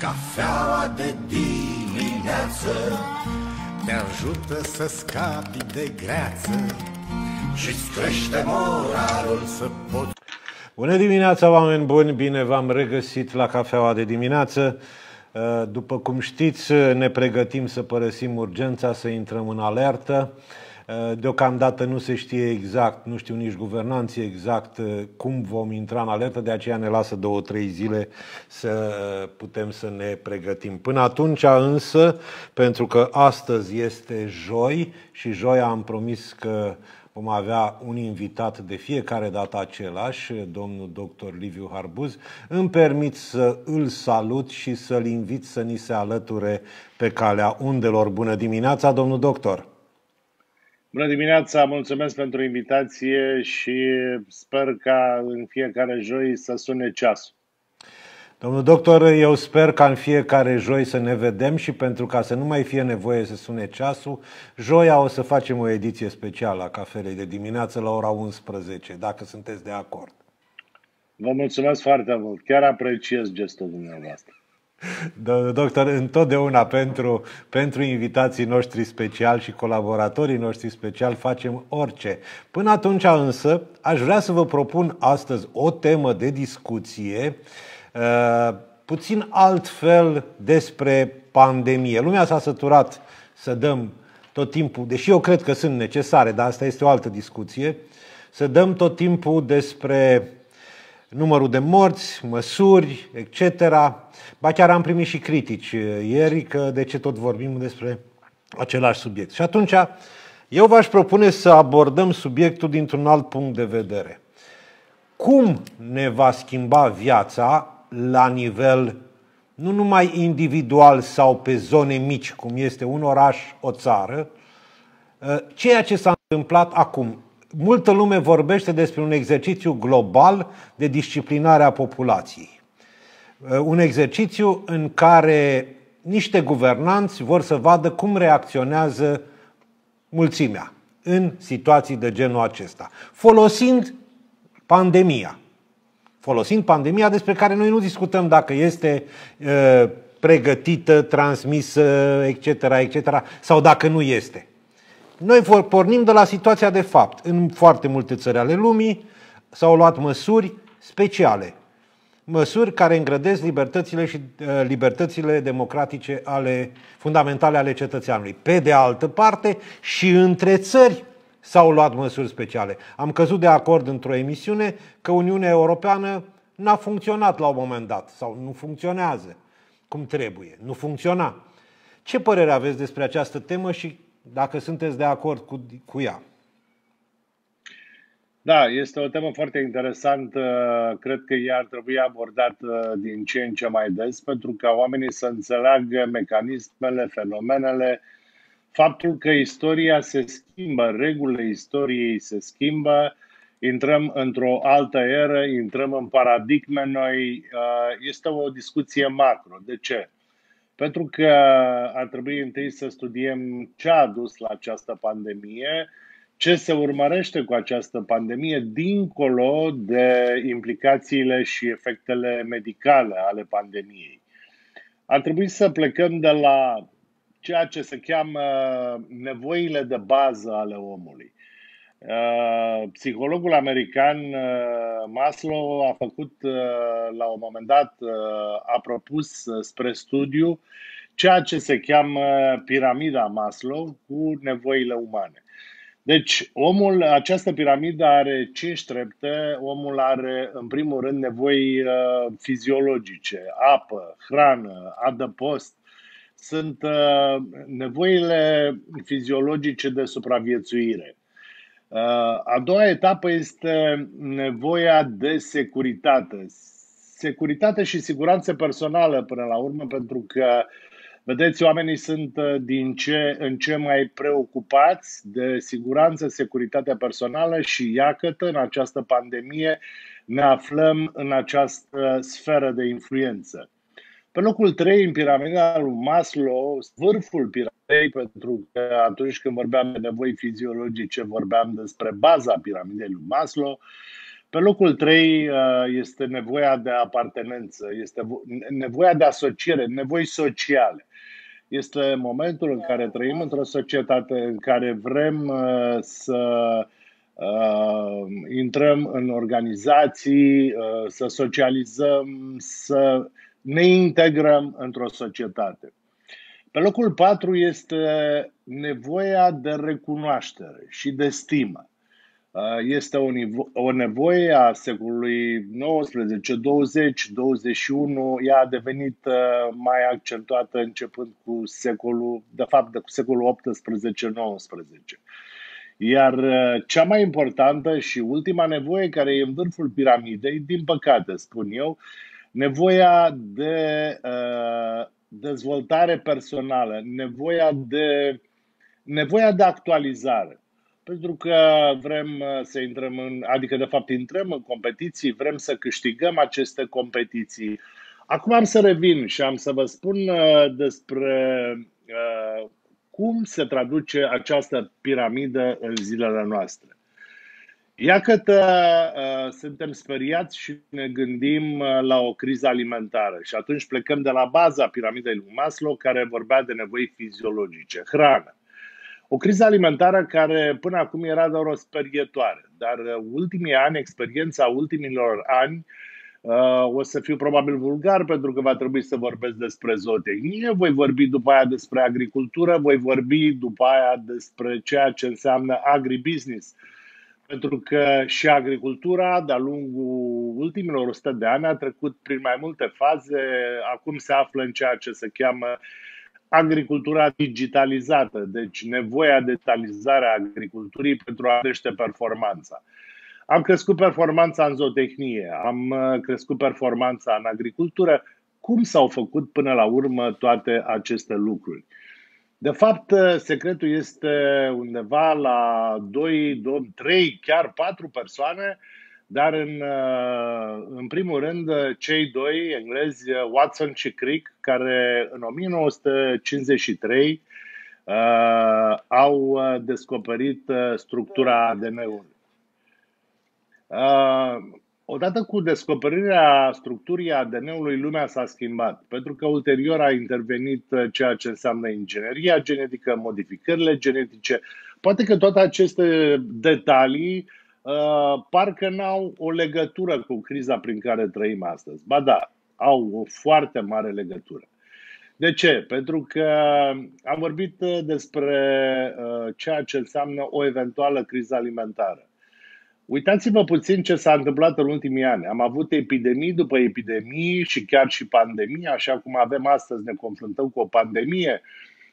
Cafeaua de dimineață Te ajută să scapi de greață Și-ți crește moralul să poți Bună dimineața, oameni buni! Bine v-am regăsit la cafeaua de dimineață. Uh, după cum știți, ne pregătim să părăsim urgența, să intrăm în alertă. Uh, deocamdată nu se știe exact, nu știu nici guvernanții exact uh, cum vom intra în alertă, de aceea ne lasă două, trei zile să putem să ne pregătim. Până atunci însă, pentru că astăzi este joi și joi am promis că Vom avea un invitat de fiecare dată același, domnul dr. Liviu Harbuz. Îmi permit să îl salut și să-l invit să ni se alăture pe calea undelor. Bună dimineața, domnul doctor! Bună dimineața, mulțumesc pentru invitație și sper ca în fiecare joi să sune ceasul. Domnul doctor, eu sper ca în fiecare joi să ne vedem și pentru ca să nu mai fie nevoie să sune ceasul, joia o să facem o ediție specială a cafelei de dimineață la ora 11, dacă sunteți de acord. Vă mulțumesc foarte mult. Chiar apreciez gestul dumneavoastră. Doctor, întotdeauna pentru, pentru invitații noștri special și colaboratorii noștri special facem orice. Până atunci însă, aș vrea să vă propun astăzi o temă de discuție uh, Uh, puțin altfel despre pandemie. Lumea s-a săturat să dăm tot timpul, deși eu cred că sunt necesare, dar asta este o altă discuție, să dăm tot timpul despre numărul de morți, măsuri, etc. Ba chiar am primit și critici ieri că de ce tot vorbim despre același subiect. Și atunci eu v-aș propune să abordăm subiectul dintr-un alt punct de vedere. Cum ne va schimba viața la nivel nu numai individual sau pe zone mici, cum este un oraș, o țară, uh, ceea ce s-a întâmplat acum. Multă lume vorbește despre un exercițiu global de disciplinare a populației. Uh, un exercițiu în care niște guvernanți vor să vadă cum reacționează mulțimea în situații de genul acesta, folosind pandemia folosind pandemia despre care noi nu discutăm dacă este uh, pregătită, transmisă, etc., etc., sau dacă nu este. Noi pornim de la situația de fapt. În foarte multe țări ale lumii s-au luat măsuri speciale. Măsuri care îngrădesc libertățile și uh, libertățile democratice ale, fundamentale ale cetățeanului. Pe de altă parte, și între țări s-au luat măsuri speciale. Am căzut de acord într-o emisiune că Uniunea Europeană n-a funcționat la un moment dat sau nu funcționează cum trebuie. Nu funcționa. Ce părere aveți despre această temă și dacă sunteți de acord cu, cu ea? Da, este o temă foarte interesantă. Cred că ea ar trebui abordată din ce în ce mai des pentru ca oamenii să înțeleagă mecanismele, fenomenele, faptul că istoria se schimbă, regulile istoriei se schimbă, intrăm într-o altă eră, intrăm în paradigme noi. Uh, este o discuție macro. De ce? Pentru că ar trebui întâi să studiem ce a dus la această pandemie, ce se urmărește cu această pandemie, dincolo de implicațiile și efectele medicale ale pandemiei. Ar trebui să plecăm de la ceea ce se cheamă nevoile de bază ale omului. Uh, psihologul american uh, Maslow a făcut uh, la un moment dat, a propus spre studiu ceea ce se cheamă piramida Maslow cu nevoile umane. Deci, omul, această piramidă are cinci trepte. Omul are, în primul rând, nevoi fiziologice, apă, hrană, adăpost, sunt uh, nevoile fiziologice de supraviețuire. Uh, a doua etapă este nevoia de securitate. Securitate și siguranță personală până la urmă, pentru că Vedeți, oamenii sunt uh, din ce în ce mai preocupați de siguranță, securitatea personală și iată, în această pandemie ne aflăm în această sferă de influență. Pe locul 3 în piramida lui Maslow, vârful piramidei, pentru că atunci când vorbeam de nevoi fiziologice, vorbeam despre baza piramidei lui Maslow, Pe locul 3 este nevoia de apartenență, este nevoia de asociere, nevoi sociale. Este momentul în care trăim într-o societate în care vrem să uh, intrăm în organizații, uh, să socializăm, să ne integrăm într-o societate. Pe locul 4 este nevoia de recunoaștere și de stimă. Uh, este o, nivo- o nevoie a secolului 19, 20, 21. Ea a devenit uh, mai accentuată începând cu secolul, de fapt, cu secolul 18-19. Iar uh, cea mai importantă și ultima nevoie, care e în vârful piramidei, din păcate, spun eu, nevoia de uh, dezvoltare personală, nevoia de, nevoia de actualizare. Pentru că vrem uh, să intrăm în, adică de fapt intrăm în competiții, vrem să câștigăm aceste competiții. Acum am să revin și am să vă spun uh, despre cum se traduce această piramidă în zilele noastre. Iată că uh, suntem speriați și ne gândim uh, la o criză alimentară și atunci plecăm de la baza piramidei lui Maslow care vorbea de nevoi fiziologice, hrană. O criză alimentară care până acum era doar o sperietoare, dar uh, ultimii ani, experiența ultimilor ani, Uh, o să fiu probabil vulgar pentru că va trebui să vorbesc despre zootehnie, voi vorbi după aia despre agricultură, voi vorbi după aia despre ceea ce înseamnă agribusiness. Pentru că și agricultura, de-a lungul ultimilor 100 de ani, a trecut prin mai multe faze. Acum se află în ceea ce se cheamă agricultura digitalizată, deci nevoia de digitalizare a agriculturii pentru a crește performanța. Am crescut performanța în zootehnie, am uh, crescut performanța în agricultură. Cum s-au făcut până la urmă toate aceste lucruri? De fapt, uh, secretul este undeva la 2, 2 3, chiar 4 persoane, dar în, uh, în primul rând cei doi englezi, Watson și Crick, care în 1953 uh, au descoperit structura ADN-ului. Uh, odată cu descoperirea structurii ADN-ului, lumea s-a schimbat, pentru că ulterior a intervenit uh, ceea ce înseamnă ingineria genetică, modificările genetice. Poate că toate aceste detalii uh, parcă n-au o legătură cu criza prin care trăim astăzi. Ba da, au o foarte mare legătură. De ce? Pentru că am vorbit uh, despre uh, ceea ce înseamnă o eventuală criză alimentară. Uitați-vă puțin ce s-a întâmplat în ultimii ani. Am avut epidemii după epidemii și chiar și pandemii, așa cum avem astăzi, ne confruntăm cu o pandemie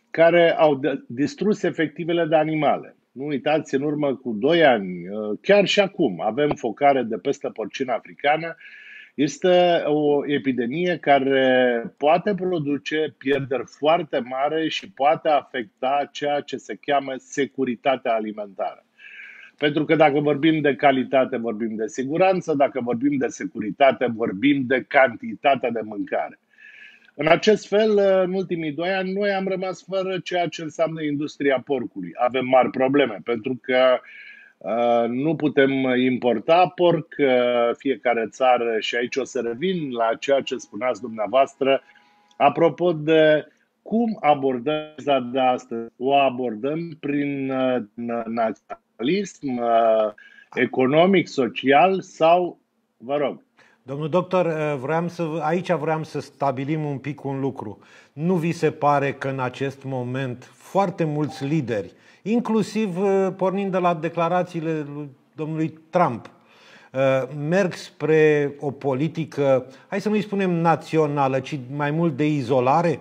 care au distrus efectivele de animale. Nu uitați, în urmă cu 2 ani, uh, chiar și acum, avem focare de peste porcină africană. Este o epidemie care poate produce pierderi foarte mari și poate afecta ceea ce se cheamă securitatea alimentară. Pentru că dacă vorbim de calitate, vorbim de siguranță, dacă vorbim de securitate, vorbim de cantitatea de mâncare. În acest fel, în ultimii doi ani, noi am rămas fără ceea ce înseamnă industria porcului. Avem mari probleme, pentru că uh, nu putem importa porc, uh, fiecare țară, și aici o să revin la ceea ce spuneați dumneavoastră, apropo de cum abordăm de astăzi. O abordăm prin uh, naționalism uh, economic, social sau, vă rog. Domnul doctor, uh, vreau să, aici vreau să stabilim un pic un lucru. Nu vi se pare că în acest moment foarte mulți lideri, inclusiv uh, pornind de la declarațiile lui domnului Trump, merg spre o politică, hai să nu-i spunem națională, ci mai mult de izolare?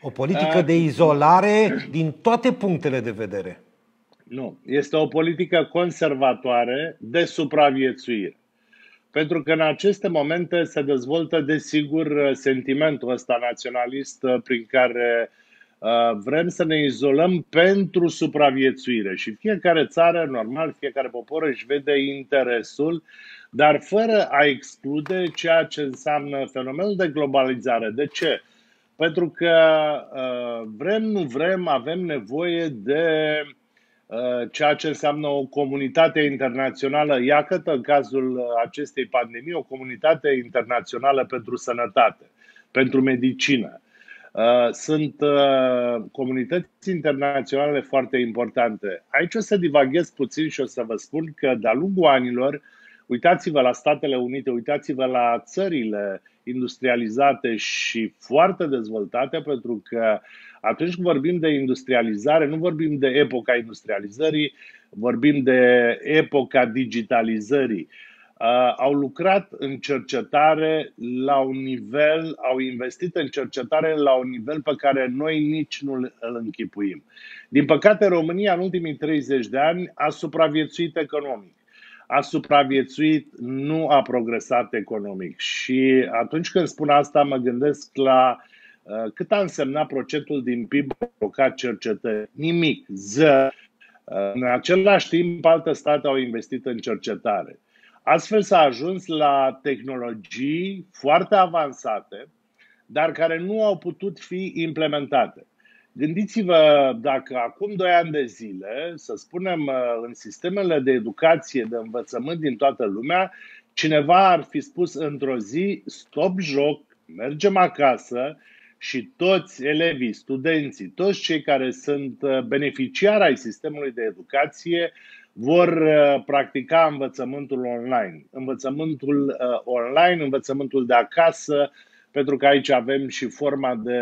O politică de izolare din toate punctele de vedere. Nu. Este o politică conservatoare de supraviețuire. Pentru că în aceste momente se dezvoltă, desigur, sentimentul ăsta naționalist prin care uh, vrem să ne izolăm pentru supraviețuire. Și fiecare țară, normal, fiecare popor își vede interesul, dar fără a exclude ceea ce înseamnă fenomenul de globalizare. De ce? Pentru că uh, vrem, nu vrem, avem nevoie de uh, ceea ce înseamnă o comunitate internațională, iată în cazul acestei pandemii, o comunitate internațională pentru sănătate, pentru medicină. Sunt comunități internaționale foarte importante. Aici o să divaghez puțin și o să vă spun că de-a lungul anilor, uitați-vă la Statele Unite, uitați-vă la țările industrializate și foarte dezvoltate, pentru că atunci când vorbim de industrializare, nu vorbim de epoca industrializării, vorbim de epoca digitalizării. Uh, au lucrat în cercetare la un nivel, au investit în cercetare la un nivel pe care noi nici nu îl închipuim. Din păcate, România în ultimii 30 de ani a supraviețuit economic a supraviețuit, nu a progresat economic. Și atunci când spun asta, mă gândesc la uh, cât a însemnat procentul din PIB alocat cercetări. Nimic, zero. Uh, în același timp, alte state au investit în cercetare. Astfel s-a ajuns la tehnologii foarte avansate, dar care nu au putut fi implementate. Gândiți-vă dacă acum doi ani de zile, să spunem, uh, în sistemele de educație, de învățământ din toată lumea, cineva ar fi spus într-o zi, stop joc, mergem acasă și toți elevii, studenții, toți cei care sunt uh, beneficiari ai sistemului de educație vor uh, practica învățământul online. Învățământul online, învățământul de acasă, pentru că aici avem și forma de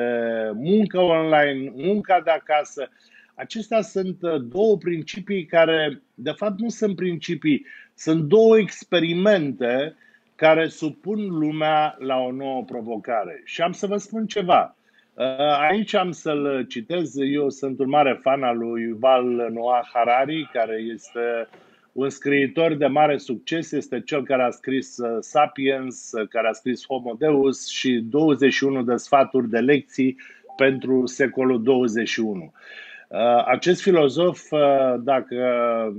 muncă online, munca de acasă. Acestea sunt uh, două principii care, de fapt, nu sunt principii, sunt două experimente care supun lumea la o nouă provocare. Și am să vă spun ceva. Uh, aici am să-l citez. Eu sunt un mare fan al lui Yuval Noah Harari, care este un scriitor de mare succes este cel care a scris uh, Sapiens, uh, care a scris Homo Deus și 21 de sfaturi de lecții pentru secolul 21. Uh, acest filozof, dacă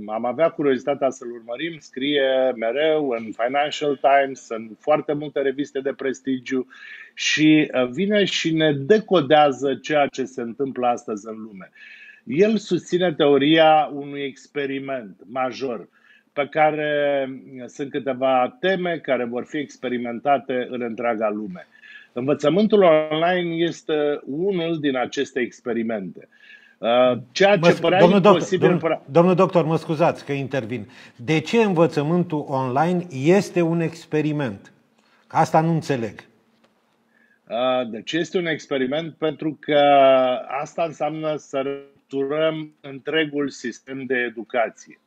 am avea curiozitatea să-l urmărim, scrie mereu în Financial Times, în foarte multe reviste de prestigiu și vine și ne decodează ceea ce se întâmplă astăzi în lume. El susține teoria unui experiment major pe care sunt câteva teme care vor fi experimentate în întreaga lume. Învățământul online este unul din aceste experimente. Uh, ceea ce părea domnul imposibil... Doctor, domnul, domnul doctor, mă scuzați că intervin. De ce învățământul online este un experiment? Asta nu înțeleg. Uh, de ce este un experiment? Pentru că asta înseamnă să restructurăm întregul sistem de educație.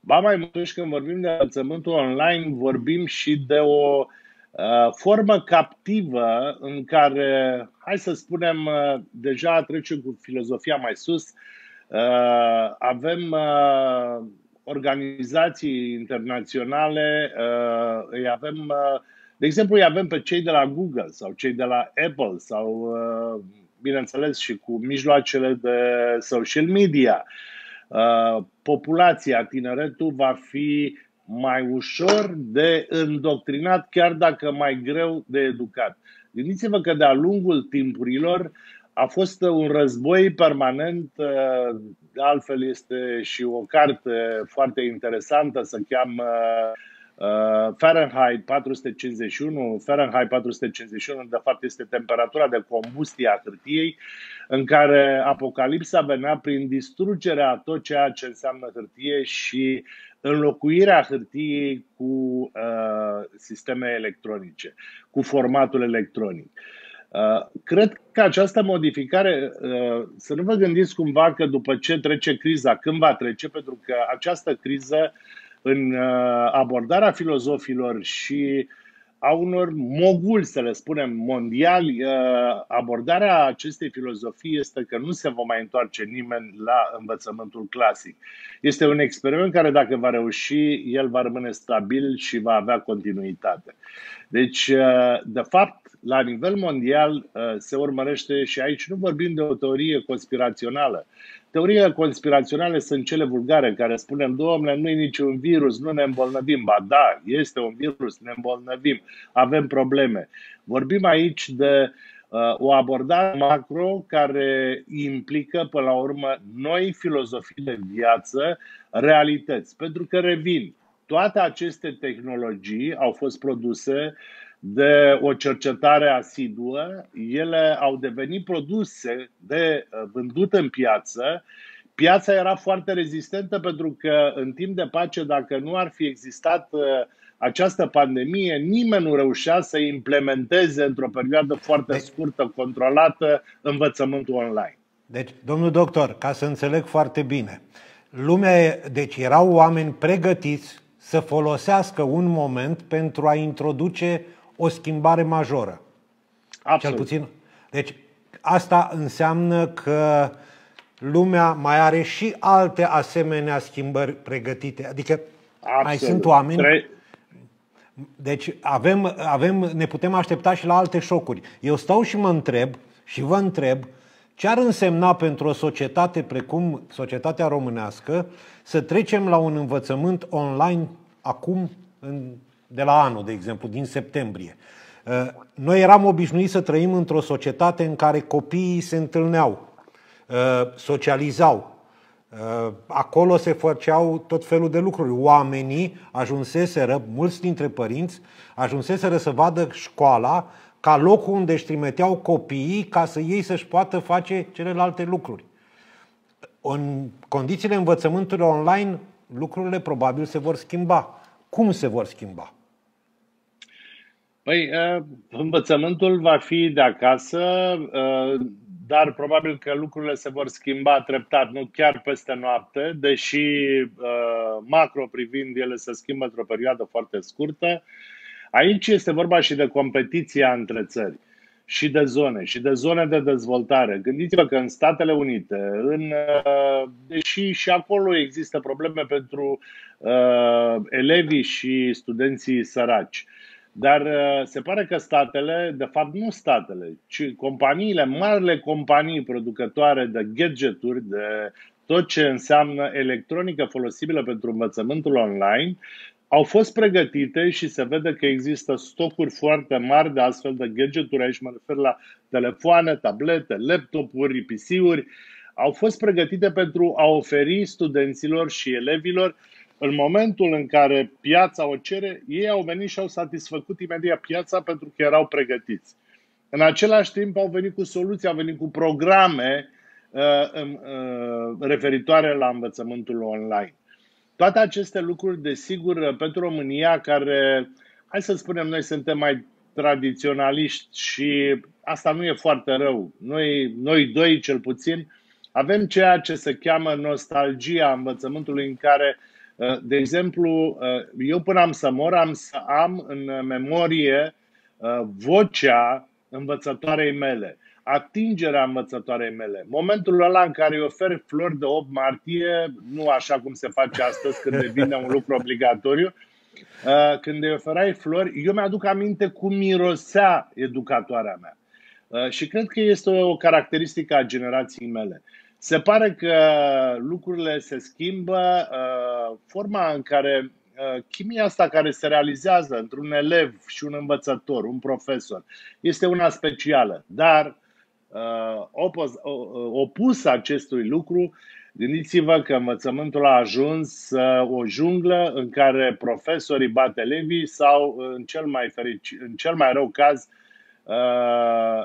Ba mai mult, când vorbim de învățământul online, vorbim și de o uh, formă captivă în care, hai să spunem, uh, deja trecem cu filozofia mai sus, uh, avem uh, organizații internaționale, uh, îi avem, uh, de exemplu, îi avem pe cei de la Google sau cei de la Apple sau uh, bineînțeles, și cu mijloacele de social media. Uh, populația, tineretul va fi mai ușor de îndoctrinat, chiar dacă mai greu de educat. Gândiți-vă că de-a lungul timpurilor a fost un război permanent, uh, altfel este și o carte foarte interesantă, se cheamă Uh, Fahrenheit 451, Fahrenheit 451 de fapt este temperatura de combustie a hârtiei, în care apocalipsa venea prin distrugerea tot ceea ce înseamnă hârtie și înlocuirea hârtiei cu uh, sisteme electronice, cu formatul electronic. Uh, cred că această modificare, uh, să nu vă gândiți cumva că după ce trece criza, când va trece, pentru că această criză în uh, abordarea filozofilor și a unor moguli, să le spunem, mondiali, uh, abordarea acestei filozofii este că nu se va mai întoarce nimeni la învățământul clasic. Este un experiment care, dacă va reuși, el va rămâne stabil și va avea continuitate. Deci, uh, de fapt, la nivel mondial se urmărește și aici nu vorbim de o teorie conspirațională, Teoriile conspiraționale sunt cele vulgare care spunem, domnule, nu e niciun virus, nu ne îmbolnăvim. Ba da, este un virus, ne îmbolnăvim, avem probleme. Vorbim aici de o abordare macro care implică, până la urmă, noi filozofii de viață, realități. Pentru că revin, toate aceste tehnologii au fost produse de o cercetare asiduă, ele au devenit produse de uh, vândut în piață. Piața era foarte rezistentă pentru că în timp de pace, dacă nu ar fi existat uh, această pandemie, nimeni nu reușea să implementeze într-o perioadă foarte deci, scurtă, controlată, învățământul online. Deci, domnul doctor, ca să înțeleg foarte bine, lumea, deci erau oameni pregătiți să folosească un moment pentru a introduce o schimbare majoră. Absolut. Cel puțin. Deci asta înseamnă că lumea mai are și alte asemenea schimbări pregătite. Adică Absolut. mai sunt oameni. Tre- deci avem, avem, ne putem aștepta și la alte șocuri. Eu stau și mă întreb și vă întreb ce ar însemna pentru o societate precum societatea românească să trecem la un învățământ online acum, în, de la anul, de exemplu, din septembrie. Uh, noi eram obișnuiți să trăim într-o societate în care copiii se întâlneau, uh, socializau, uh, acolo se făceau tot felul de lucruri. Oamenii ajunseseră, mulți dintre părinți, ajunseseră să vadă școala ca locul unde își trimiteau copiii ca să ei să-și poată face celelalte lucruri. În condițiile învățământului online, lucrurile probabil se vor schimba. Cum se vor schimba? Păi, uh, învățământul va fi de acasă, uh, dar probabil că lucrurile se vor schimba treptat, nu chiar peste noapte, deși uh, macro privind ele se schimbă într-o perioadă foarte scurtă. Aici este vorba și de competiția între țări și de zone, și de zone de dezvoltare. Gândiți-vă că în Statele Unite, în, deși și acolo există probleme pentru uh, elevii și studenții săraci, dar uh, se pare că statele, de fapt nu statele, ci companiile, marile companii producătoare de gadgeturi, de tot ce înseamnă electronică folosibilă pentru învățământul online, au fost pregătite și se vede că există stocuri foarte mari de astfel de gadgeturi, aici mă refer la telefoane, tablete, laptopuri, PC-uri, au fost pregătite pentru a oferi studenților și elevilor în momentul în care piața o cere, ei au venit și au satisfăcut imediat piața pentru că erau pregătiți. În același timp au venit cu soluții, au venit cu programe uh, uh, referitoare la învățământul online. Toate aceste lucruri, desigur, pentru România, care, hai să spunem, noi suntem mai tradiționaliști și asta nu e foarte rău. Noi, noi doi, cel puțin, avem ceea ce se cheamă nostalgia învățământului în care uh, Uh, de exemplu, uh, eu până am să mor, am să am în memorie uh, vocea învățătoarei mele, atingerea învățătoarei mele. Momentul ăla în care îi ofer flori de 8 martie, nu așa cum se face astăzi când devine un lucru obligatoriu, când îi oferai flori, eu mi-aduc aminte cum mirosea educatoarea mea. Și cred că este o caracteristică a generației mele. Se pare că lucrurile se schimbă, uh, forma în care uh, chimia asta care se realizează între un elev și un învățător, un profesor, este una specială. Dar uh, opus, opus acestui lucru, gândiți-vă că învățământul a ajuns o junglă în care profesorii bat elevii sau, în cel mai, ferici, în cel mai rău caz,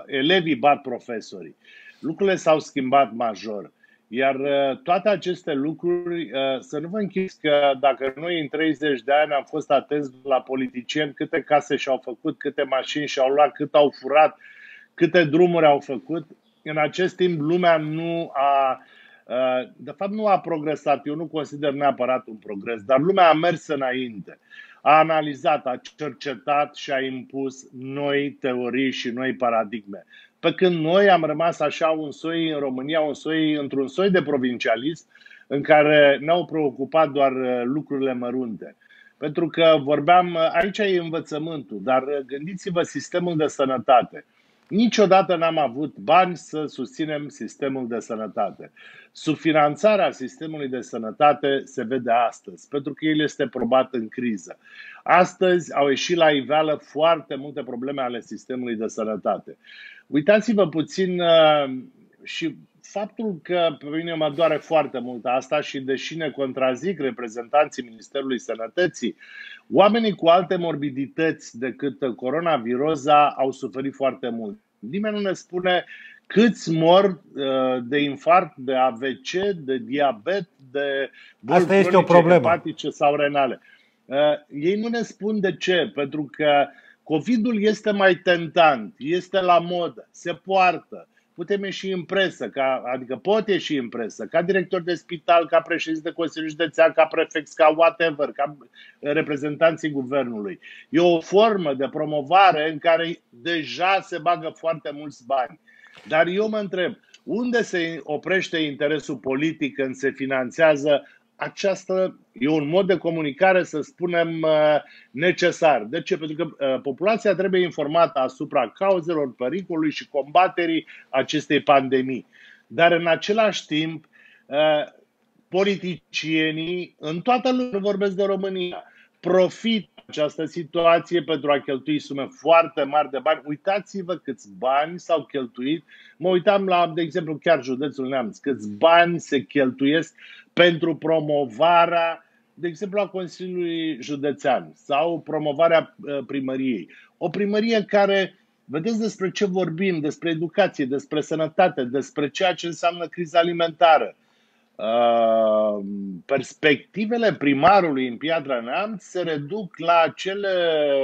elevii bat profesorii lucrurile s-au schimbat major. Iar uh, toate aceste lucruri, uh, să nu vă închiți că dacă noi în 30 de ani am fost atenți la politicieni, câte case și-au făcut, câte mașini și-au luat, cât au furat, câte drumuri au făcut, în acest timp lumea nu a, uh, de fapt nu a progresat, eu nu consider neapărat un progres, dar lumea a mers înainte. A analizat, a cercetat și a impus noi teorii și noi paradigme pe când noi am rămas așa un soi în România, un soi, într-un soi de provincialism în care ne-au preocupat doar uh, lucrurile mărunte. Pentru că vorbeam, uh, aici e învățământul, dar uh, gândiți-vă sistemul de sănătate. Niciodată n-am avut bani să susținem sistemul de sănătate. Subfinanțarea sistemului de sănătate se vede astăzi, pentru că el este probat în criză. Astăzi au ieșit la iveală foarte multe probleme ale sistemului de sănătate. Uitați-vă puțin uh, și faptul că pe mine mă doare foarte mult asta și deși ne contrazic reprezentanții Ministerului Sănătății, oamenii cu alte morbidități decât coronaviroza au suferit foarte mult. Nimeni nu ne spune câți mor uh, de infarct, de AVC, de diabet, de boli Asta este o problemă. hepatice sau renale. Uh, ei nu ne spun de ce, pentru că COVID-ul este mai tentant, este la modă, se poartă, putem ieși în presă, ca, adică pot ieși în presă, ca director de spital, ca președinte de Consiliul Județean, ca prefect, ca whatever, ca reprezentanții guvernului. E o formă de promovare în care deja se bagă foarte mulți bani. Dar eu mă întreb, unde se oprește interesul politic când se finanțează această e un mod de comunicare, să spunem, uh, necesar. De ce? Pentru că uh, populația trebuie informată asupra cauzelor, pericolului și combaterii acestei pandemii. Dar în același timp, uh, politicienii în toată lumea, vorbesc de România, profit această situație pentru a cheltui sume foarte mari de bani. Uitați-vă câți bani s-au cheltuit. Mă uitam la, de exemplu, chiar județul Neamț, câți bani se cheltuiesc pentru promovarea, de exemplu, a Consiliului Județean sau promovarea uh, primăriei. O primărie care, vedeți despre ce vorbim, despre educație, despre sănătate, despre ceea ce înseamnă criza alimentară. Uh, perspectivele primarului în Piatra Neamț se reduc la acele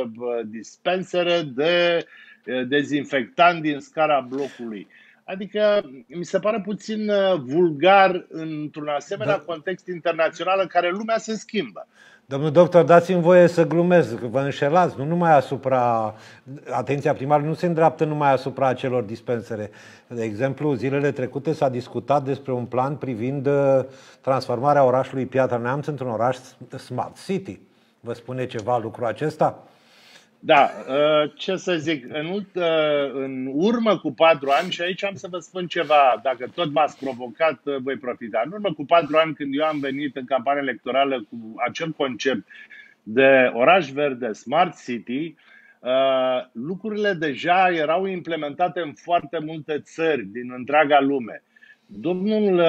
uh, dispensere de dezinfectant din scara blocului. Adică mi se pare puțin uh, vulgar într-un asemenea da. context internațional în care lumea se schimbă. Domnul doctor, dați-mi voie să glumez, că vă înșelați, nu numai asupra, atenția primară nu se îndreaptă numai asupra acelor dispensere. De exemplu, zilele trecute s-a discutat despre un plan privind uh, transformarea orașului Piatra Neamț într-un oraș smart city. Vă spune ceva lucrul acesta? Da, uh, ce să zic, în, uh, în urmă cu patru ani, și aici am să vă spun ceva, dacă tot m-ați provocat, uh, voi profita. În urmă cu patru ani, când eu am venit în campanie electorală cu acel concept de oraș verde, Smart City, lucrurile deja erau implementate în foarte multe țări din întreaga lume. Domnul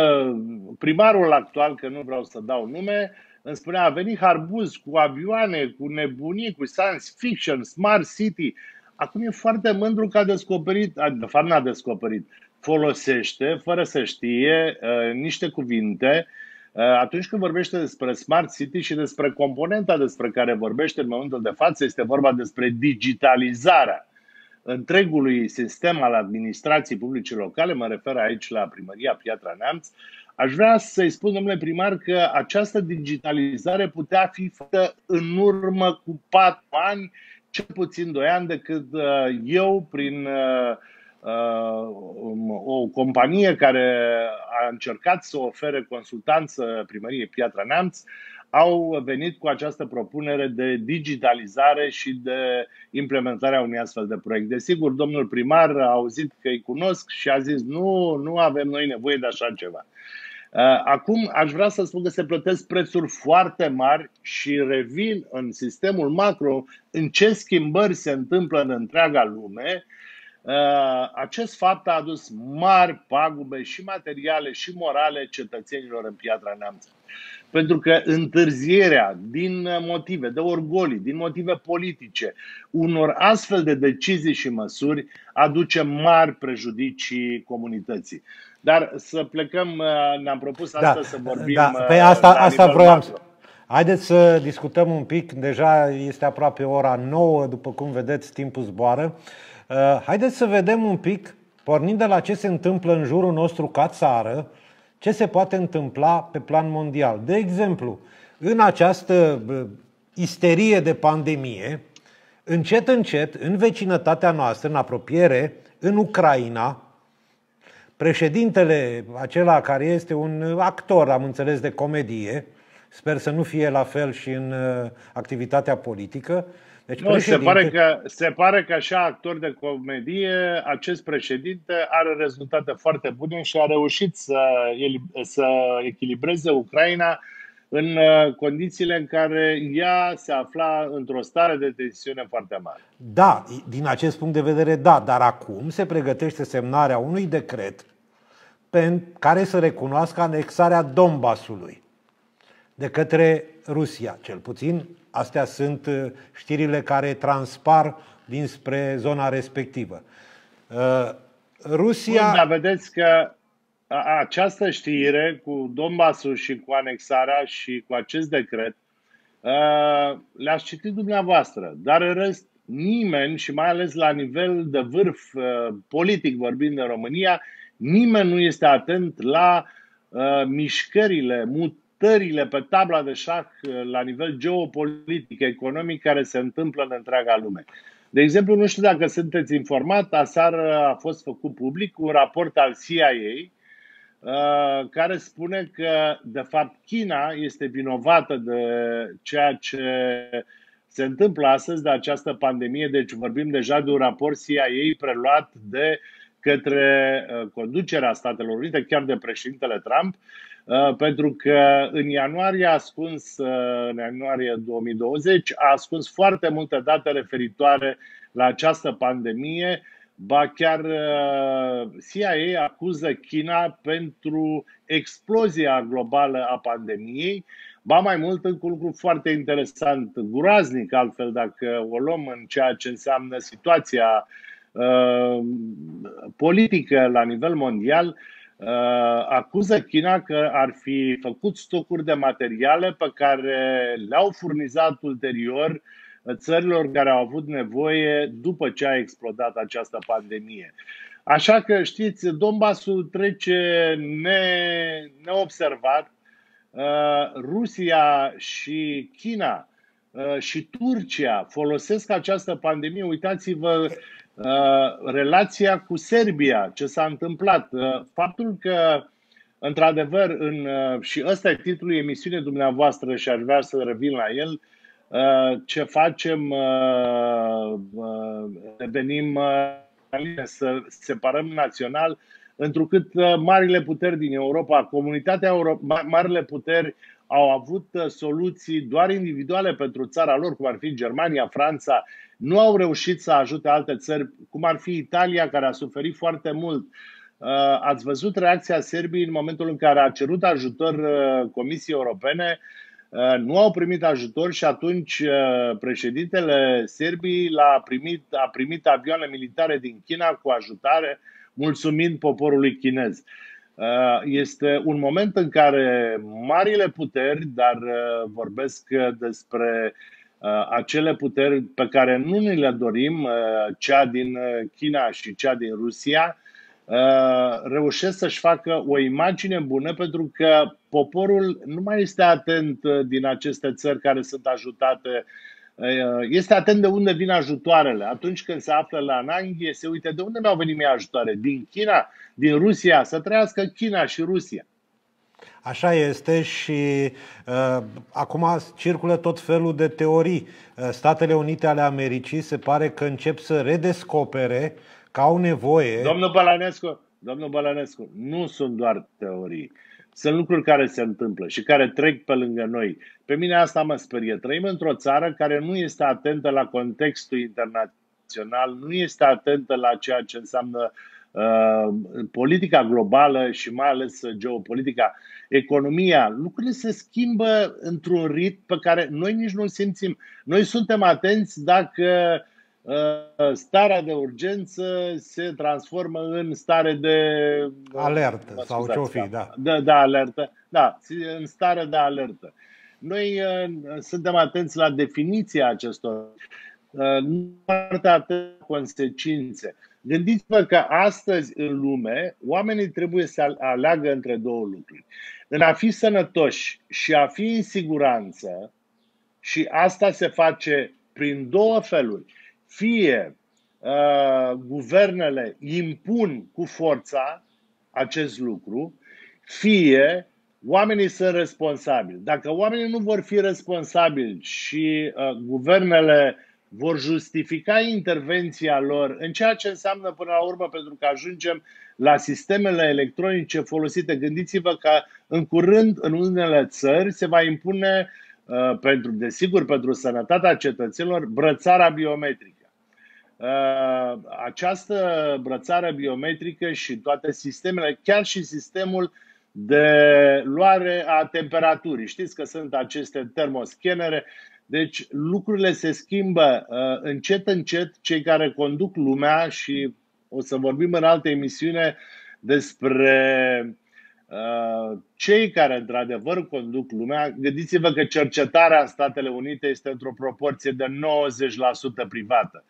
primarul actual, că nu vreau să dau nume, îmi spunea, a venit Harbuz cu avioane, cu nebunii, cu science fiction, smart city. Acum e foarte mândru că a descoperit, de fapt n-a descoperit, folosește, fără să știe, uh, niște cuvinte. Uh, atunci când vorbește despre Smart City și despre componenta despre care vorbește în momentul de față, este vorba despre digitalizarea întregului sistem al administrației publice locale, mă refer aici la primăria Piatra Neamț, Aș vrea să-i spun, domnule primar, că această digitalizare putea fi făcută în urmă cu patru ani, cel puțin doi ani, decât uh, eu, prin uh, uh, o companie care a încercat să ofere consultanță primăriei Piatra Neamț, au venit cu această propunere de digitalizare și de implementarea unui astfel de proiect. Desigur, domnul primar a auzit că îi cunosc și a zis nu, nu avem noi nevoie de așa ceva. Uh, acum aș vrea să spun că se plătesc prețuri foarte mari și revin în sistemul macro în ce schimbări se întâmplă în întreaga lume. Uh, acest fapt a adus mari pagube și materiale și morale cetățenilor în Piatra Neamț. Pentru că întârzierea din motive de orgolii, din motive politice, unor astfel de decizii și măsuri aduce mari prejudicii comunității. Dar să plecăm, uh, ne-am propus da, asta să vorbim. Da, pe uh, asta, asta vreau să. Haideți să discutăm un pic, deja este aproape ora 9, după cum vedeți, timpul zboară. Uh, haideți să vedem un pic, pornind de la ce se întâmplă în jurul nostru ca țară, ce se poate întâmpla pe plan mondial. De exemplu, în această isterie de pandemie, încet, încet, în vecinătatea noastră, în apropiere, în Ucraina, președintele acela care este un actor, am înțeles, de comedie, sper să nu fie la fel și în uh, activitatea politică, Deci nu, președinte... se, pare că, se pare că așa actor de comedie, acest președinte are rezultate foarte bune și a reușit să, să echilibreze Ucraina în uh, condițiile în care ea se afla într-o stare de tensiune foarte mare. Da, din acest punct de vedere, da, dar acum se pregătește semnarea unui decret care să recunoască anexarea Donbasului de către Rusia, cel puțin. Astea sunt uh, știrile care transpar dinspre zona respectivă. Uh, Rusia. Bun, dar vedeți că această știre cu Donbassul și cu anexarea și cu acest decret uh, le-ați citit dumneavoastră, dar în rest nimeni și mai ales la nivel de vârf politic vorbind în România, nimeni nu este atent la mișcările, mut, stările pe tabla de șah uh, la nivel geopolitic, economic, care se întâmplă în întreaga lume. De exemplu, nu știu dacă sunteți informat, aseară a fost făcut public un raport al CIA uh, care spune că, de fapt, China este vinovată de ceea ce se întâmplă astăzi, de această pandemie. Deci vorbim deja de un raport CIA preluat de către uh, conducerea Statelor Unite, chiar de președintele Trump, Uh, pentru că în ianuarie a ascuns, uh, în ianuarie 2020, a ascuns foarte multe date referitoare la această pandemie, ba chiar uh, CIA acuză China pentru explozia globală a pandemiei, Ba mai mult, încă un lucru foarte interesant, groaznic altfel, dacă o luăm în ceea ce înseamnă situația uh, politică la nivel mondial, uh, Uh, acuză China că ar fi făcut stocuri de materiale pe care le-au furnizat ulterior țărilor care au avut nevoie după ce a explodat această pandemie. Așa că, știți, Donbassul trece ne, neobservat. Uh, Rusia și China uh, și Turcia folosesc această pandemie. Uitați-vă Uh, relația cu Serbia, ce s-a întâmplat. Uh, faptul că, într-adevăr, în, uh, și ăsta e titlul emisiunii dumneavoastră și aș vrea să revin la el, ce facem, devenim să separăm național, întrucât marile puteri din Europa, comunitatea Euro- marile puteri au avut soluții doar individuale pentru țara lor, cum ar fi Germania, Franța, nu au reușit să ajute alte țări, cum ar fi Italia, care a suferit foarte mult. Uh, ați văzut reacția Serbiei în momentul în care a cerut ajutor uh, Comisiei Europene, uh, nu au primit ajutor și atunci președintele Serbiei l-a primit, a primit avioane militare din China cu ajutare, mulțumind poporului chinez. Este un moment în care marile puteri, dar vorbesc despre Uh, acele puteri pe care nu ne le dorim, uh, cea din uh, China și cea din Rusia, reușesc să-și facă o imagine bună pentru că poporul nu mai este atent din aceste țări care sunt ajutate este atent de unde vin ajutoarele. Atunci când se află la Nanghie, se uită de unde mi-au venit mie ajutoare. Din China, din Rusia, să trăiască China și Rusia. Așa este și uh, acum circulă tot felul de teorii. Uh, Statele Unite ale Americii se pare că încep să redescopere că au nevoie. Domnul Balanescu, domnul Balanescu, nu sunt doar teorii. Sunt lucruri care se întâmplă și care trec pe lângă noi. Pe mine asta mă sperie. Trăim într-o țară care nu este atentă la contextul internațional, nu este atentă la ceea ce înseamnă Uh, politica globală și mai ales geopolitica, economia, lucrurile se schimbă într-un ritm pe care noi nici nu-l simțim. Noi suntem atenți dacă uh, starea de urgență se transformă în stare de alertă sau scuzați, ce-o fi, da. Da, da, da alertă. Da, în stare de alertă. Noi uh, suntem atenți la definiția acestor, uh, nu foarte atenți consecințe. Gândiți-vă că astăzi în lume oamenii trebuie să aleagă între două lucruri. În a fi sănătoși și a fi în siguranță, și asta se face prin două feluri. Fie uh, guvernele impun cu forța acest lucru, fie oamenii sunt responsabili. Dacă oamenii nu vor fi responsabili și uh, guvernele vor justifica intervenția lor în ceea ce înseamnă până la urmă pentru că ajungem la sistemele electronice folosite. Gândiți-vă că în curând în unele țări se va impune uh, pentru, desigur, pentru sănătatea cetățenilor, brățara biometrică. Uh, această brățară biometrică și toate sistemele, chiar și sistemul de luare a temperaturii. Știți că sunt aceste termoscanere deci lucrurile se schimbă uh, încet, încet. Cei care conduc lumea și o să vorbim în alte emisiune despre uh, cei care într-adevăr conduc lumea. Gândiți-vă că cercetarea în Statele Unite este într-o proporție de 90% privată.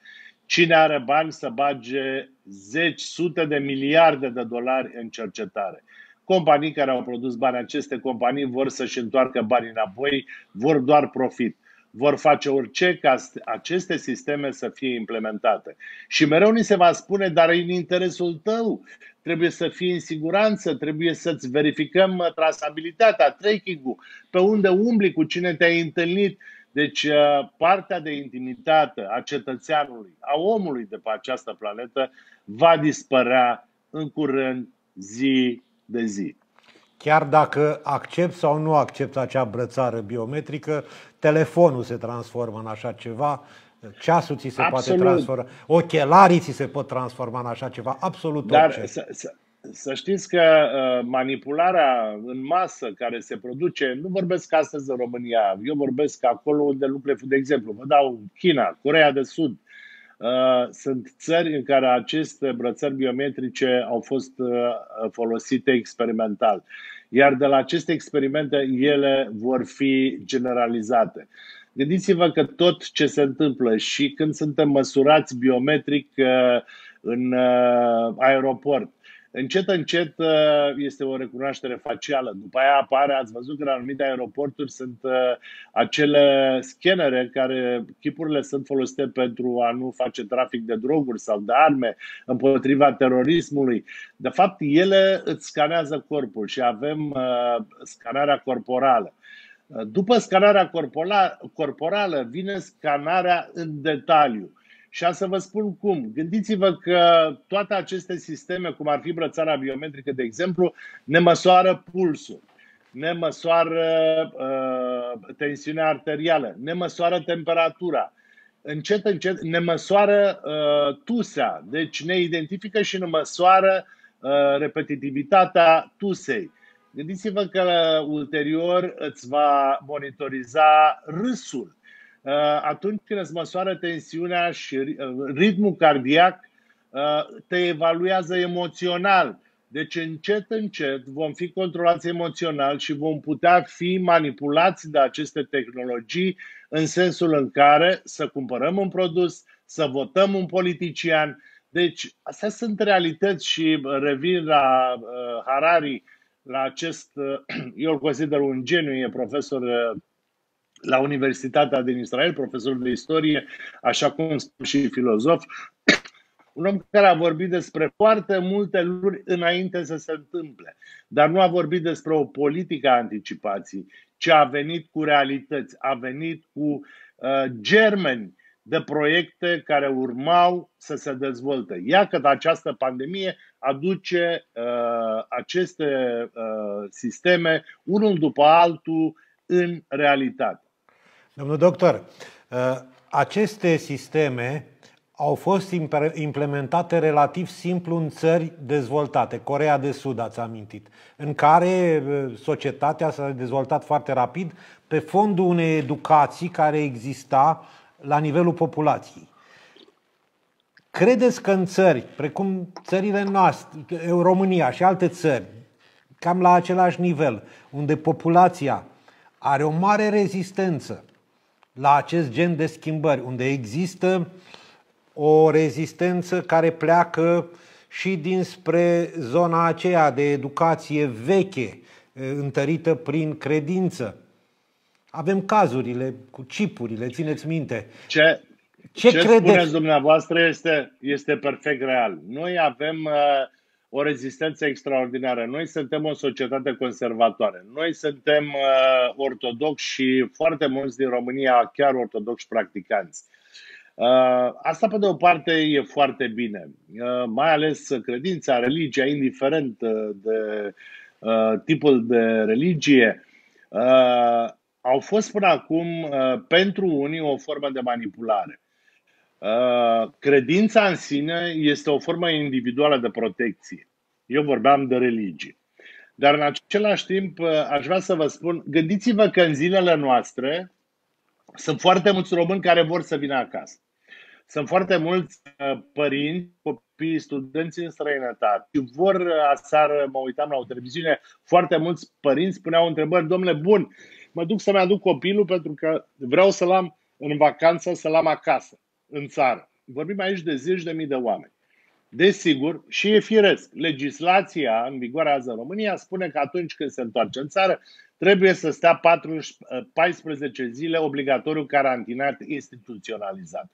Cine are bani să bage zeci, sute de miliarde de dolari în cercetare? Companii care au produs bani, aceste companii vor să-și întoarcă banii înapoi, vor doar profit vor face orice ca aceste sisteme să fie implementate. Și mereu ni se va spune, dar în interesul tău trebuie să fii în siguranță, trebuie să-ți verificăm uh, trasabilitatea, tracking-ul, pe unde umbli, cu cine te-ai întâlnit. Deci uh, partea de intimitate a cetățeanului, a omului de pe această planetă va dispărea în curând zi de zi. Chiar dacă accept sau nu accept acea brățară biometrică, telefonul se transformă în așa ceva, ceasul ți se absolut. poate transforma, ochelarii ți se pot transforma în așa ceva, absolut Dar orice. Să, să, să știți că uh, manipularea în masă care se produce, nu vorbesc astăzi în România, eu vorbesc acolo unde lucrurile, de exemplu, vă dau China, Corea de Sud, uh, sunt țări în care aceste brățări biometrice au fost uh, folosite experimental iar de la aceste experimente ele vor fi generalizate. Gândiți-vă că tot ce se întâmplă și când suntem măsurați biometric uh, în uh, aeroport, Încet, încet uh, este o recunoaștere facială. După aia apare, ați văzut că în anumite aeroporturi sunt uh, acele scanere care chipurile sunt folosite pentru a nu face trafic de droguri sau de arme împotriva terorismului. De fapt, ele îți scanează corpul și avem uh, scanarea corporală. După scanarea corporală vine scanarea în detaliu. Și am să vă spun cum. Gândiți-vă că toate aceste sisteme, cum ar fi brățara biometrică, de exemplu, ne măsoară pulsul, ne măsoară uh, tensiunea arterială, ne măsoară temperatura, încet, încet ne măsoară uh, tusea, deci ne identifică și ne măsoară uh, repetitivitatea tusei. Gândiți-vă că ulterior îți va monitoriza râsul Uh, atunci când îți măsoară tensiunea și uh, ritmul cardiac, uh, te evaluează emoțional. Deci încet, încet vom fi controlați emoțional și vom putea fi manipulați de aceste tehnologii în sensul în care să cumpărăm un produs, să votăm un politician. Deci, astea sunt realități și revin la Harari, la acest, eu îl consider un geniu, e profesor la Universitatea din Israel, profesor de istorie, așa cum spun și filozof, un om care a vorbit despre foarte multe lucruri înainte să se întâmple, dar nu a vorbit despre o politică a anticipației, ci a venit cu realități, a venit cu uh, germeni de proiecte care urmau să se dezvolte. Iată că această pandemie aduce uh, aceste uh, sisteme unul după altul în realitate. Domnul doctor, uh, aceste sisteme au fost implementate relativ simplu în țări dezvoltate, Corea de Sud ați amintit, în care uh, societatea s-a dezvoltat foarte rapid pe fondul unei educații care exista la nivelul populației. Credeți că în țări, precum țările noastre, România și alte țări, cam la același nivel, unde populația are o mare rezistență la acest gen de schimbări, unde există o rezistență care pleacă și dinspre zona aceea de educație veche, întărită prin credință. Avem cazurile cu chipurile, țineți minte. Ce, ce, ce credeți? spuneți dumneavoastră este, este perfect real. Noi avem uh, o rezistență extraordinară. Noi suntem o societate conservatoare. Noi suntem uh, ortodoxi și foarte mulți din România chiar ortodoxi practicanți. Uh, asta, pe de o parte, e foarte bine, uh, mai ales credința, religia, indiferent de tipul de religie, au fost până acum pentru unii o formă de manipulare. Credința în sine este o formă individuală de protecție. Eu vorbeam de religie. Dar în același timp aș vrea să vă spun, gândiți-vă că în zilele noastre sunt foarte mulți români care vor să vină acasă. Sunt foarte mulți uh, părinți, copii, studenți în străinătate. Vor, uh, aseară mă uitam la o televiziune, foarte mulți părinți puneau întrebări, domnule, bun, mă duc să-mi aduc copilul pentru că vreau să-l am în vacanță, să-l am acasă, în țară. Vorbim aici de zeci de mii de oameni. Desigur, și e firesc, legislația în vigoare azi în România spune că atunci când se întoarce în țară, trebuie să stea 14 zile obligatoriu carantinat instituționalizat.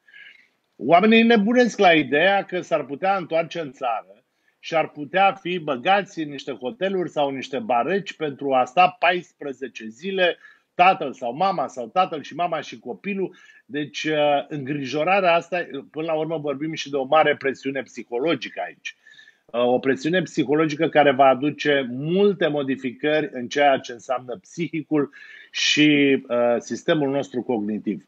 Oamenii nebunesc la ideea că s-ar putea întoarce în țară și ar putea fi băgați în niște hoteluri sau niște bareci pentru a sta 14 zile tatăl sau mama sau tatăl și mama și copilul. Deci uh, îngrijorarea asta, până la urmă vorbim și de o mare presiune psihologică aici. Uh, o presiune psihologică care va aduce multe modificări în ceea ce înseamnă psihicul și uh, sistemul nostru cognitiv.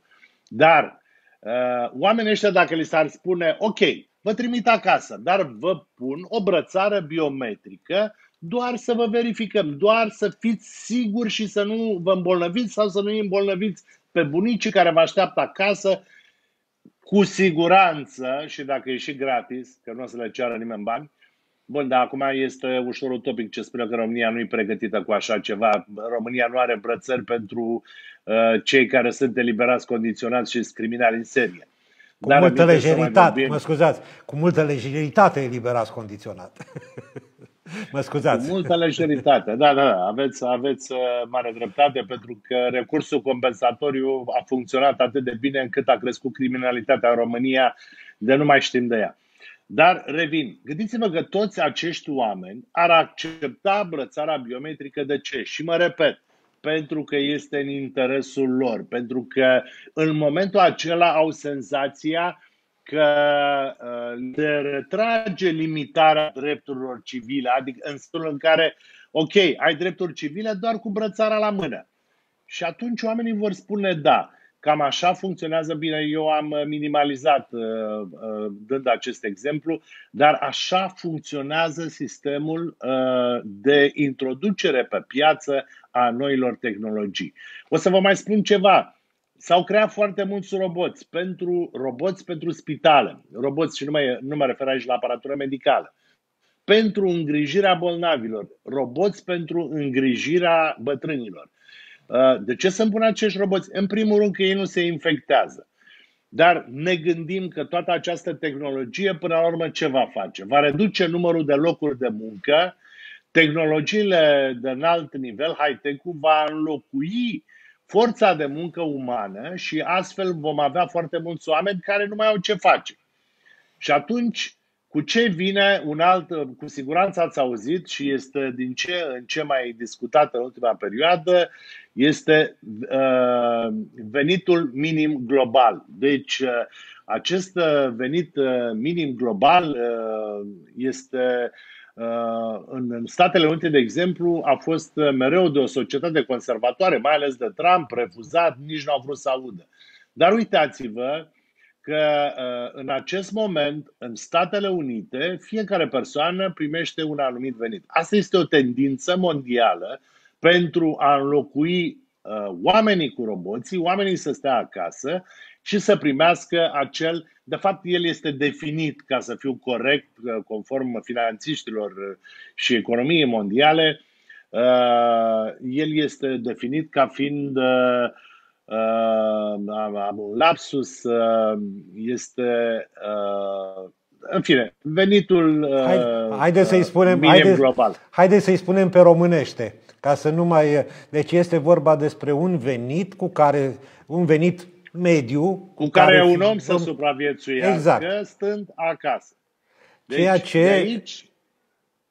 Dar uh, oamenii ăștia, dacă li s-ar spune, ok, vă trimit acasă, dar vă pun o brățară biometrică doar să vă verificăm, doar să fiți siguri și să nu vă îmbolnăviți sau să nu îi îmbolnăviți pe bunicii care vă așteaptă acasă, cu siguranță, și dacă e și gratis, că nu o să le ceară nimeni bani, Bun, dar acum este ușor utopic ce spune că România nu e pregătită cu așa ceva. România nu are brățări pentru uh, cei care sunt eliberați condiționați și criminali în serie. Cu dar multă lejeritate, mă scuzați, cu multă lejeritate eliberați condiționat. mă scuzați. Cu multă lejeritate, da, da, da, aveți, aveți uh, mare dreptate pentru că recursul compensatoriu a funcționat atât de bine încât a crescut criminalitatea în România de nu mai știm de ea. Dar revin, gândiți-vă că toți acești oameni ar accepta brățara biometrică de ce? Și mă repet, pentru că este în interesul lor, pentru că în momentul acela au senzația că uh, le retrage limitarea drepturilor civile, adică în stilul în care, ok, ai drepturi civile doar cu brățara la mână. Și atunci oamenii vor spune da. Cam așa funcționează bine. Eu am minimalizat uh, uh, dând acest exemplu, dar așa funcționează sistemul uh, de introducere pe piață a noilor tehnologii. O să vă mai spun ceva. S-au creat foarte mulți roboți pentru roboți pentru spitale. Roboți și nu mă, nu mă refer aici la aparatură medicală. Pentru îngrijirea bolnavilor, roboți pentru îngrijirea bătrânilor Uh, de ce să pun acești roboți? În primul rând că ei nu se infectează. Dar ne gândim că toată această tehnologie, până la urmă, ce va face? Va reduce numărul de locuri de muncă, tehnologiile de înalt nivel, high-tech-ul, va înlocui forța de muncă umană și astfel vom avea foarte mulți oameni care nu mai au ce face. Și atunci cu ce vine un alt, cu siguranță ați auzit și este din ce în ce mai discutat în ultima perioadă, este uh, venitul minim global. Deci, uh, acest venit uh, minim global uh, este uh, în Statele Unite, de exemplu, a fost mereu de o societate conservatoare, mai ales de Trump, refuzat, nici nu au vrut să audă. Dar uitați-vă că uh, în acest moment, în Statele Unite, fiecare persoană primește un anumit venit. Asta este o tendință mondială pentru a înlocui uh, oamenii cu roboții, oamenii să stea acasă și să primească acel. De fapt, el este definit, ca să fiu corect, uh, conform finanțiștilor și economiei mondiale, el este definit ca fiind Uh, am un lapsus, uh, este uh, în fine, venitul uh, haide să-i spunem, haide, global. Haide să-i spunem pe românește, ca să nu mai... Deci este vorba despre un venit cu care, un venit mediu... Cu, cu care, care un om să supraviețuiască exact. stând acasă. Deci, Ceea ce... De aici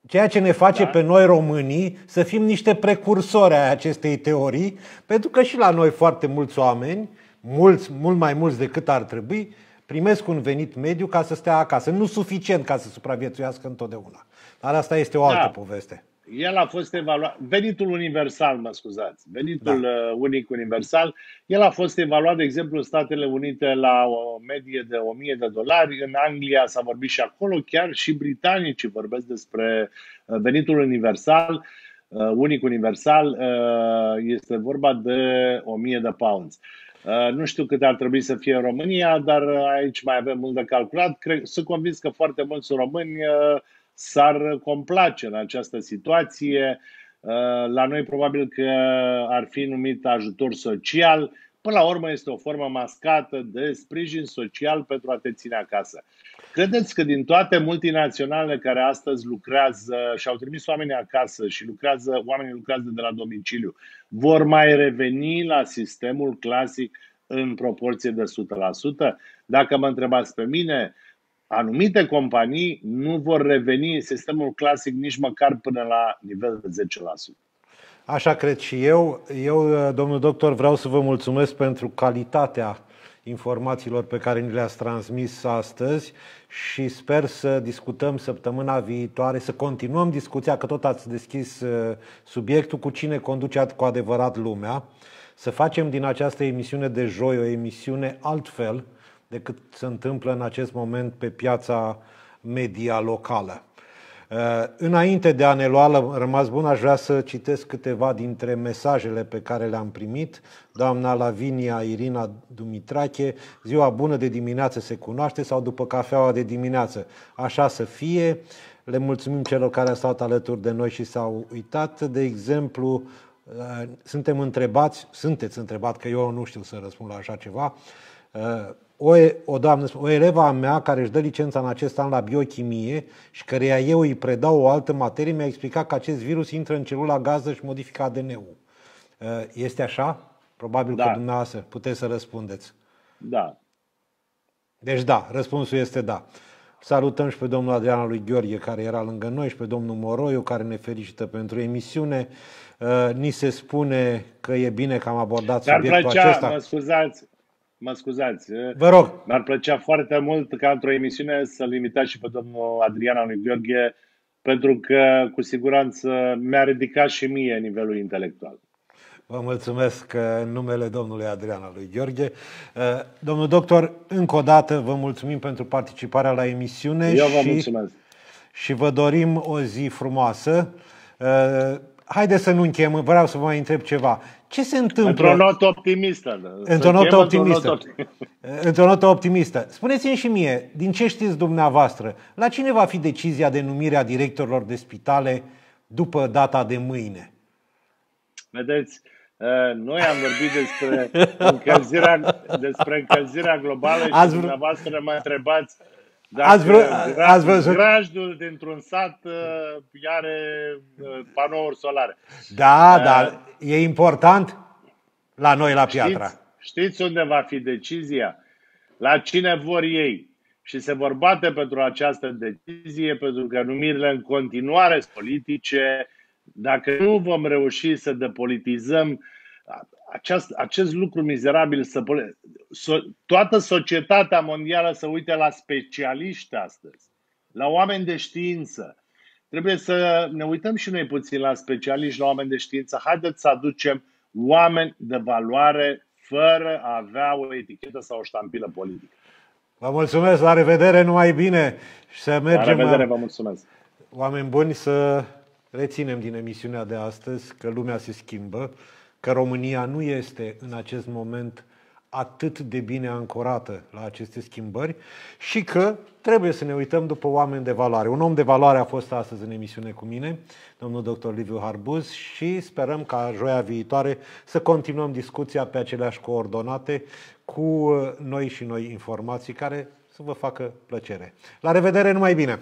Ceea ce ne face da. pe noi românii să fim niște precursori ai acestei teorii, pentru că și la noi foarte mulți oameni, mulți, mult mai mulți decât ar trebui, primesc un venit mediu ca să stea acasă. Nu suficient ca să supraviețuiască întotdeauna. Dar asta este o altă da. poveste. El a fost evaluat, venitul universal, mă scuzați, venitul da. Uh, unic universal, el a fost evaluat, de exemplu, în Statele Unite la o medie de 1000 de dolari, în Anglia s-a vorbit și acolo, chiar și britanicii vorbesc despre uh, venitul universal, uh, unic universal, este vorba de 1000 de pounds. Nu știu cât ar trebui să fie în România, dar aici mai avem mult de calculat. Cred, sunt convins că foarte mulți români s-ar complace în această situație. Uh, la noi probabil că ar fi numit ajutor social. Până la urmă este o formă mascată de sprijin social pentru a te ține acasă. Credeți că din toate multinaționalele care astăzi lucrează și au trimis oamenii acasă și lucrează, oamenii lucrează de la domiciliu, vor mai reveni la sistemul clasic în proporție de 100%? Dacă mă întrebați pe mine, anumite companii nu vor reveni în sistemul clasic nici măcar până la nivel de 10%. Așa cred și eu. Eu, domnul doctor, vreau să vă mulțumesc pentru calitatea informațiilor pe care ni le-ați transmis astăzi și sper să discutăm săptămâna viitoare, să continuăm discuția, că tot ați deschis uh, subiectul cu cine conduce cu adevărat lumea, să facem din această emisiune de joi o emisiune altfel, decât se întâmplă în acest moment pe piața media locală. Uh, înainte de a ne lua rămas bun, aș vrea să citesc câteva dintre mesajele pe care le-am primit. Doamna Lavinia Irina Dumitrache, ziua bună de dimineață se cunoaște sau după cafeaua de dimineață. Așa să fie. Le mulțumim celor care au stat alături de noi și s-au uitat. De exemplu, uh, suntem întrebați, sunteți întrebat, că eu nu știu să răspund la așa ceva, uh, o, o doamnă, o elevă a mea care își dă licența în acest an la biochimie și căreia eu îi predau o altă materie, mi-a explicat că acest virus intră în celula gază și modifică ADN-ul. Uh, este așa? Probabil da. că dumneavoastră puteți să răspundeți. Da. Deci da, răspunsul este da. Salutăm și pe domnul Adrian lui Gheorghe, care era lângă noi, și pe domnul Moroiu, care ne felicită pentru emisiune. Uh, ni se spune că e bine că am abordat Dar subiectul plăcea, acesta. Mă scuzați, Mă scuzați. Vă rog. Mi-ar plăcea foarte mult ca într-o emisiune să-l invitați și pe domnul Adriana lui Gheorghe, pentru că cu siguranță mi-a ridicat și mie nivelul intelectual. Vă mulțumesc în numele domnului Adriana lui Gheorghe. Domnul doctor, încă o dată vă mulțumim pentru participarea la emisiune. Eu vă și, mulțumesc. Și vă dorim o zi frumoasă. Haideți să nu încheiem, vreau să vă mai întreb ceva. Ce se întâmplă? Într-o notă optimistă. Da. Într-o notă optimistă. Într-o notă optimistă. Spuneți-mi și mie, din ce știți dumneavoastră, la cine va fi decizia de numire a directorilor de spitale după data de mâine? Vedeți, ă, noi am vorbit despre încălzirea, despre încălzirea globală și Azi... dumneavoastră mă întrebați dacă ați, vrut, ați văzut? grajdul dintr-un sat uh, are uh, panouri solare. Da, uh, dar e important la noi la Piatra. Știți, știți unde va fi decizia? La cine vor ei. Și se vor bate pentru această decizie, pentru că numirile în continuare sunt politice. Dacă nu vom reuși să depolitizăm aceast, acest lucru mizerabil să so, toată societatea mondială să uite la specialiști astăzi, la oameni de știință. Trebuie să ne uităm și noi puțin la specialiști, la oameni de știință. Haideți să aducem oameni de valoare fără a avea o etichetă sau o ștampilă politică. Vă mulțumesc, la revedere, numai bine și să mergem. La revedere, vă mulțumesc. Oameni buni, să reținem din emisiunea de astăzi că lumea se schimbă că România nu este în acest moment atât de bine ancorată la aceste schimbări și că trebuie să ne uităm după oameni de valoare. Un om de valoare a fost astăzi în emisiune cu mine, domnul dr. Liviu Harbuz și sperăm ca joia viitoare să continuăm discuția pe aceleași coordonate cu noi și noi informații care să vă facă plăcere. La revedere, numai bine!